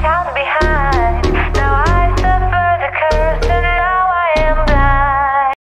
town.